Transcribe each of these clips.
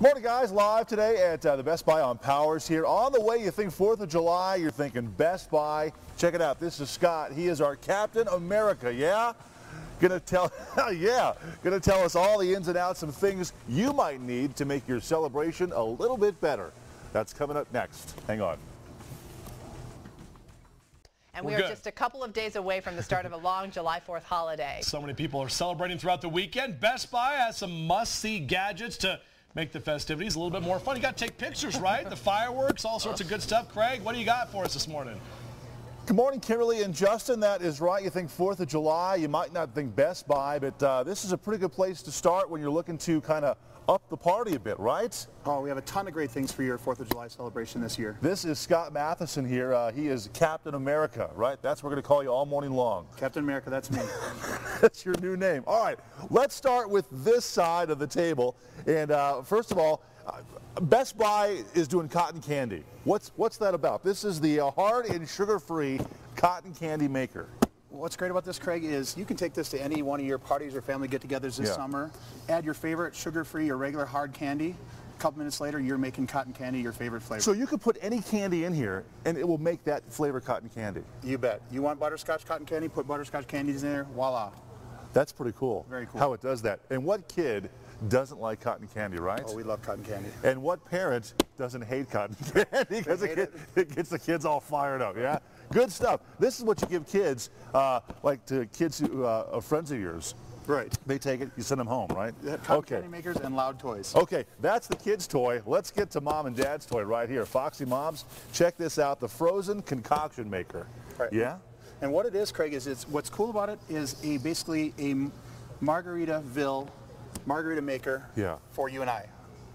Morning, guys. Live today at uh, the Best Buy on Powers here. On the way, you think 4th of July, you're thinking Best Buy. Check it out. This is Scott. He is our Captain America, yeah? Gonna tell, yeah, gonna tell us all the ins and outs some things you might need to make your celebration a little bit better. That's coming up next. Hang on. And we We're are good. just a couple of days away from the start of a long July 4th holiday. So many people are celebrating throughout the weekend. Best Buy has some must-see gadgets to make the festivities a little bit more fun. You got to take pictures, right? The fireworks, all sorts of good stuff. Craig, what do you got for us this morning? Good morning, Kimberly and Justin. That is right. You think 4th of July. You might not think Best Buy, but uh, this is a pretty good place to start when you're looking to kind of up the party a bit, right? Oh, we have a ton of great things for your 4th of July celebration this year. This is Scott Matheson here. Uh, he is Captain America, right? That's what we're going to call you all morning long. Captain America, that's me. That's your new name. All right, let's start with this side of the table. And uh, first of all, uh, Best Buy is doing cotton candy. What's what's that about? This is the uh, hard and sugar-free cotton candy maker. What's great about this, Craig, is you can take this to any one of your parties or family get-togethers this Yeah. summer. Add your favorite sugar-free or regular hard candy. A couple minutes later, you're making cotton candy your favorite flavor. So you could put any candy in here, and it will make that flavor cotton candy. you bet. You want butterscotch cotton candy? Put butterscotch candies in there. Voila. That's pretty cool. Very cool. How it does that. And what kid doesn't like cotton candy, right? Oh, we love cotton candy. And what parent doesn't hate cotton candy because it, get- it gets the kids all fired up? Yeah, good stuff. This is what you give kids, uh, like to kids who uh, are friends of yours. Right. They take it, you send them home, right? Cotton Okay. candy makers and loud toys. Okay, that's the kids' toy. Let's get to mom and dad's toy right here. Foxy Moms, check this out, the frozen concoction maker. Right. Yeah? And what it is, Craig, is it's what's cool about it is a basically a Margaritaville margarita maker Yeah. for you and I.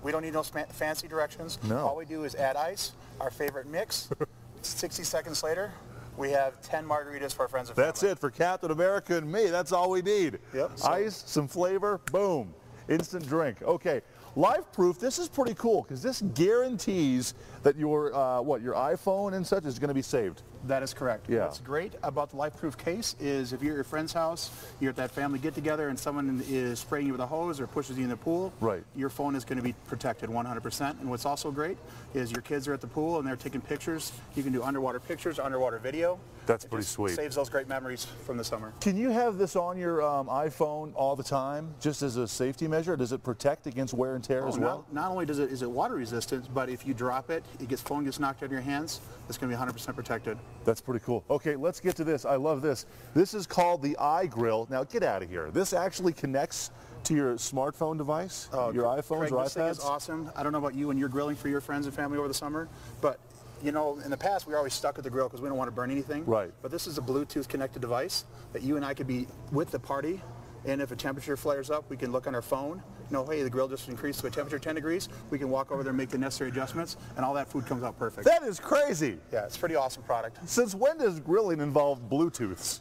We don't need no fancy directions. No. All we do is add ice, our favorite mix. 60 seconds later, we have 10 margaritas for our friends and family. That's it for Captain America and me. That's all we need. Yep, so- Ice, some flavor, boom. Instant drink. Okay. LifeProof, this is pretty cool because this guarantees that your, uh, what, your iPhone and such is going to be saved. That is correct. Yeah. What's great about the LifeProof case is if you're at your friend's house, you're at that family get-together, and someone is spraying you with a hose or pushes you in the pool, Right. your phone is going to be protected 100%. And what's also great is your kids are at the pool and they're taking pictures. You can do underwater pictures, underwater video. That's It pretty sweet. Saves those great memories from the summer. Can you have this on your um, iPhone all the time just as a safety measure? Does it protect against wear and tear as Oh, well? not, not only does it is it water resistant, but if you drop it, it gets phone gets knocked out of your hands. It's going to be 100% protected. That's pretty cool. Okay, let's get to this. I love this. This is called the iGrill. Now get out of here. This actually connects to your smartphone device, your iPhones Uh, Craig, or this thing is awesome. I don't know about you and you're grilling for your friends and family over the summer, but you know, in the past we were always stuck at the grill because we don't want to burn anything. Right. But this is a Bluetooth connected device that you and I could be with the party, and if a temperature flares up, we can look on our phone. You know, hey, the grill just increased to a temperature of 10 degrees. We can walk over there and make the necessary adjustments, and all that food comes out perfect. That is crazy. yeah, it's a pretty awesome product. Since when does grilling involve Bluetooth?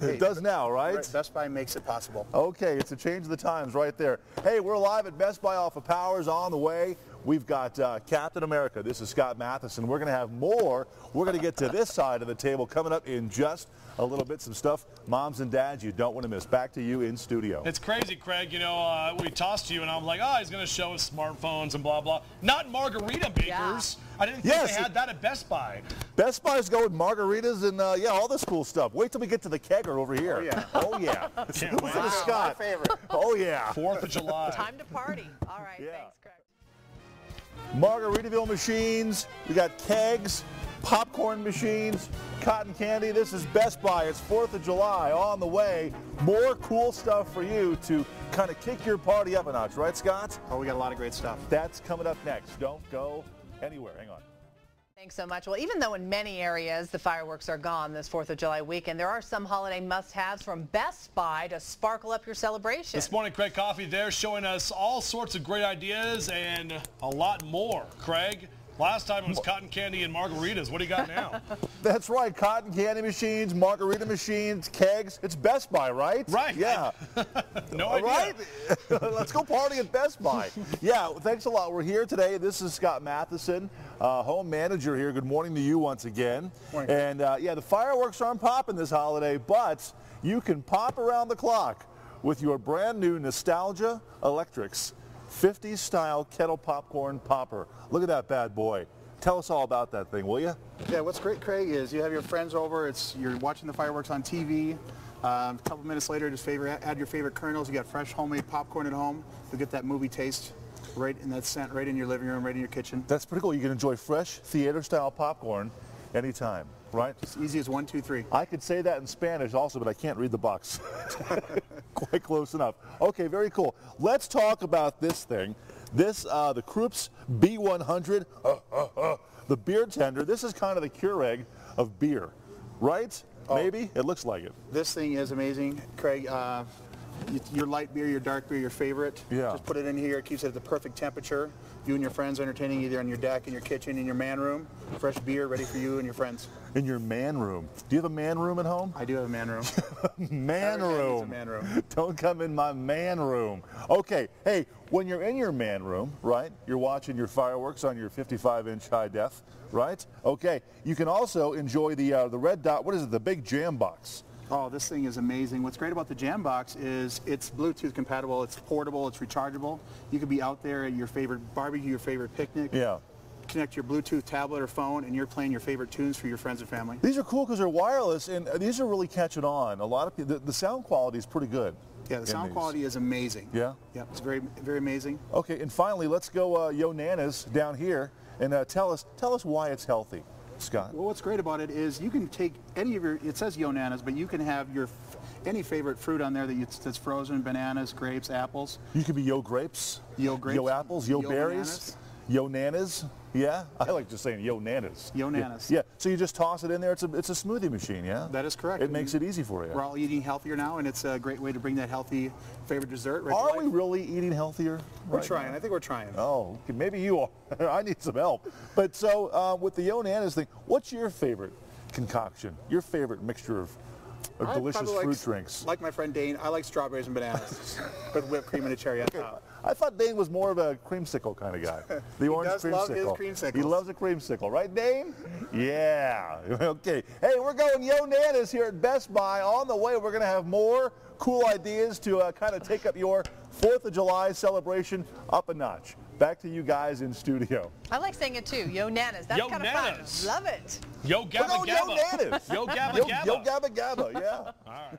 Hey, it does now, right? Right, Best Buy makes it possible. Okay, it's a change of the times right there. Hey, we're live at Best Buy off of Powers on the way. We've got uh, Captain America. This is Scott Matheson. We're going to have more. We're going to get to this side of the table coming up in just a little bit. Some stuff, moms and dads, you don't want to miss. Back to you in studio. It's crazy, Craig. You know, uh, we tossed to you, and I'm like, oh, he's going to show us smartphones and blah, blah. Not margarita makers. Yeah. I didn't think Yes. they had that at Best Buy. Best Buy's going margaritas and uh, yeah, all this cool stuff. Wait till we get to the kegger over here. Oh, yeah. Oh yeah. Can't wait. Listen Scott. My favorite. Oh yeah. 4th of July. Time to party. All right, Yeah. thanks, Craig. Margaritaville machines. We got kegs, popcorn machines, cotton candy. This is Best Buy. It's 4th of July on the way. More cool stuff for you to kind of kick your party up a notch, right, Scott? Oh, we got a lot of great stuff. That's coming up next. Don't go anywhere. Hang on. Thanks so much. Well, even though in many areas the fireworks are gone this 4th of July weekend, there are some holiday must-haves from Best Buy to sparkle up your celebration. This morning, Craig Coffey there showing us all sorts of great ideas and a lot more. Craig, last time it was cotton candy and margaritas. What do you got now? That's right. Cotton candy machines, margarita machines, kegs. It's Best Buy, right? Right. Yeah. No idea. right. Let's go party at Best Buy. yeah, thanks a lot. We're here today. This is Scott Matheson, uh, home manager here. Good morning to you once again. Morning. And uh, yeah, the fireworks aren't popping this holiday, but you can pop around the clock with your brand new Nostalgia Electrics 50s style kettle popcorn popper. Look at that bad boy. Tell us all about that thing, will you? Yeah, what's great, Craig, is you have your friends over. It's you're watching the fireworks on TV. Um, a couple minutes later, just favorite, add your favorite kernels. You got fresh homemade popcorn at home. You'll get that movie taste right in that scent, right in your living room, right in your kitchen. That's pretty cool. You can enjoy fresh theater style popcorn anytime, right? It's easy as one, two, three. I could say that in Spanish also, but I can't read the box. Quite close enough. Okay, very cool. Let's talk about this thing. This, uh, the Krups B100, uh, uh, uh, the BeerTender. This is kind of the Keurig of beer, right? Oh. Maybe? It looks like it. This thing is amazing, Craig. Your light beer, your dark beer, your favorite. Yeah. Just put it in here. It keeps it at the perfect temperature. You and your friends are entertaining either on your deck, in your kitchen, in your man room. Fresh beer ready for you and your friends. In your man room. Do you have a man room at home? I do have a man room. Man Every guy needs a room. man room. Don't come in my man room. Okay, hey, when you're in your man room, right, you're watching your fireworks on your 55-inch high def, right? Okay, you can also enjoy the uh, the red dot. What is it? The Big Jambox. Oh, this thing is amazing. What's great about the Jambox is it's Bluetooth compatible, it's portable, it's rechargeable. You could be out there at your favorite barbecue, your favorite picnic. Yeah. Connect your Bluetooth tablet or phone and you're playing your favorite tunes for your friends and family. These are cool because they're wireless, and uh, these are really catching on. A lot of. The, the sound quality is pretty good. Yeah, the sound quality is amazing. Yeah? Yeah, it's very, very amazing. Okay, and finally, let's go uh, Yonanas down here and uh, tell us tell us why it's healthy, Scott. Well, what's great about it is you can take any of your, it says Yonanas, but you can have your, f- any favorite fruit on there that you, that's frozen, bananas, grapes, apples. You could be yo grapes, Yo grapes, yo apples, yo, yo berries, bananas. Yo nanas. Yeah, I like just saying yo nanas. Yo Yeah. nanas. Yeah. So you just toss it in there. It's a it's a smoothie machine. Yeah. That is correct. It makes it easy for you. We're all eating healthier now, and it's a great way to bring that healthy favorite dessert. Right Are we really eating healthier? We're right trying. now? I think we're trying. Oh, maybe you are. I need some help. But so uh, with the Yonanas thing, what's your favorite concoction? Your favorite mixture of, of I delicious probably like fruit drinks? Like my friend Dane, I like strawberries and bananas with whipped cream and a cherry on top. I thought Dane was more of a creamsicle kind of guy. The orange does creamsicle. love his creamsicles. He loves a creamsicle, right, Dane? Yeah. Okay. Hey, we're going Yonanas here at Best Buy. On the way, we're going to have more cool ideas to uh, kind of take up your 4th of July celebration up a notch. Back to you guys in studio. I like saying it too. Yo Nanas. That's Yo kind Nanas. of fun. Love it. Yo We're Gabba Yo Gabba. Nanas. Yo Gabba Yo, Gabba. Yo Gabba Gabba, yeah. All right.